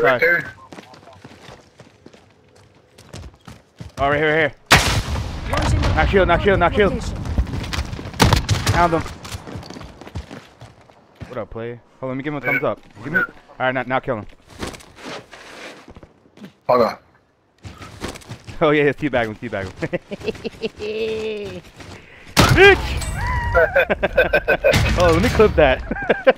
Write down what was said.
They're right there. Oh, right here, right here. Not Knock shield, knock shield, knock shield. Found him. What up, play? Hold on, let me give him a thumbs up. Give me. All right, now, now kill him. Hold on. Oh yeah, it's teabag him, teabag him. Bitch! oh, let me clip that.